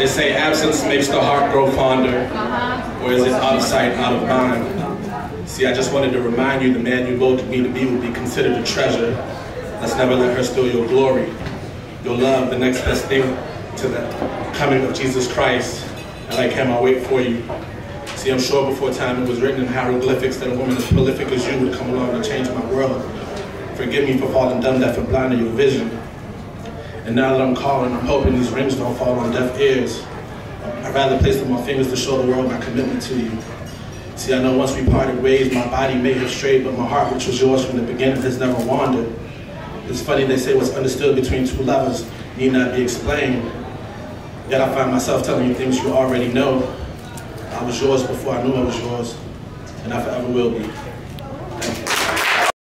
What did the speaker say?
They say absence makes the heart grow fonder, uh-huh. or is it out of sight, out of mind? See, I just wanted to remind you the man you voted me to be will be considered a treasure. Let's never let her steal your glory, your love, the next best thing to the coming of Jesus Christ. And like him, I'll wait for you. See, I'm sure before time it was written in hieroglyphics that a woman as prolific as you would come along and change my world. Forgive me for falling dumb, deaf, and blind to your vision. And now that I'm calling, I'm hoping these rings don't fall on deaf ears. I'd rather place them on fingers to show the world my commitment to you. See, I know once we parted ways, my body may have strayed, but my heart, which was yours from the beginning, has never wandered. It's funny they say what's understood between two lovers need not be explained. Yet I find myself telling you things you already know. I was yours before I knew I was yours, and I forever will be.